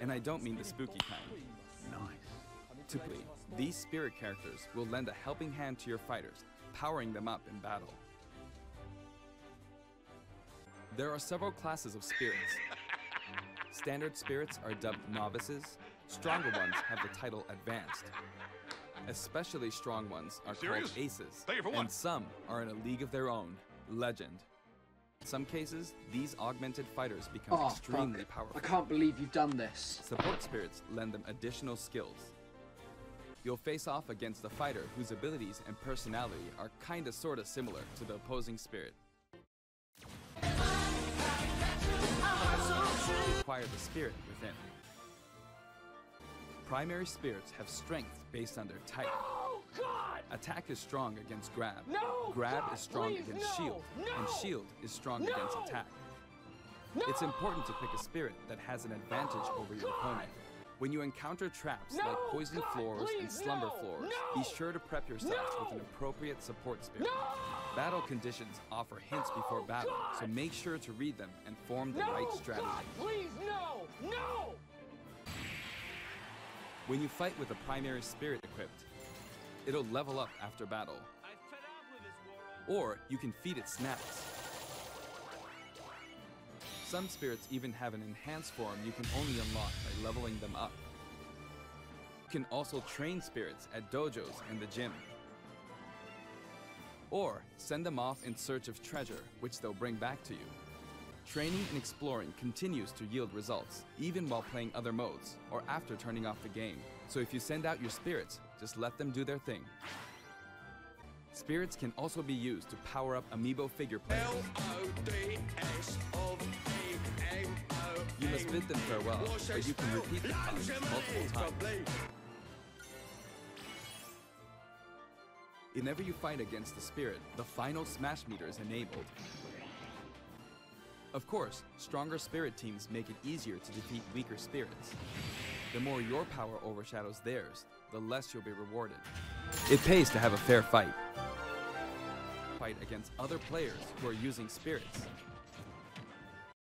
And I don't mean the spooky kind. Nice. Play, these spirit characters will lend a helping hand to your fighters, powering them up in battle. There are several classes of spirits. Standard spirits are dubbed novices, stronger ones have the title advanced. Especially strong ones are Serious? called aces, Take it for one. and some are in a league of their own, legend. In some cases, these augmented fighters become Oh, extremely fuck. powerful. I can't believe you've done this. Support spirits lend them additional skills. You'll face off against a fighter whose abilities and personality are kinda sorta similar to the opposing spirit. Acquire the spirit within. Primary spirits have strength based on their type. God! Attack is strong against grab. No, grab God, is strong please, against no, shield. And shield is strong against attack. No! It's important to pick a spirit that has an advantage Oh, over your God. opponent. When you encounter traps No, like poison God, floors and slumber no, floors, no, be sure to prep yourselves with an appropriate support spirit. No! Battle conditions offer hints before Oh, battle, so make sure to read them and form the No! right strategy. Please, no! No! When you fight with a primary spirit equipped, it'll level up after battle. Or you can feed it snacks. Some spirits even have an enhanced form you can only unlock by leveling them up. You can also train spirits at dojos and the gym. Or send them off in search of treasure, which they'll bring back to you. Training and exploring continues to yield results, even while playing other modes, or after turning off the game. So if you send out your spirits, just let them do their thing. Spirits can also be used to power up amiibo figure players. You must bid them farewell, but you can repeat the task multiple times. Whenever you fight against the spirit, the final smash meter is enabled. Of course, stronger spirit teams make it easier to defeat weaker spirits. The more your power overshadows theirs, the less you'll be rewarded. It pays to have a fair fight. Fight against other players who are using spirits.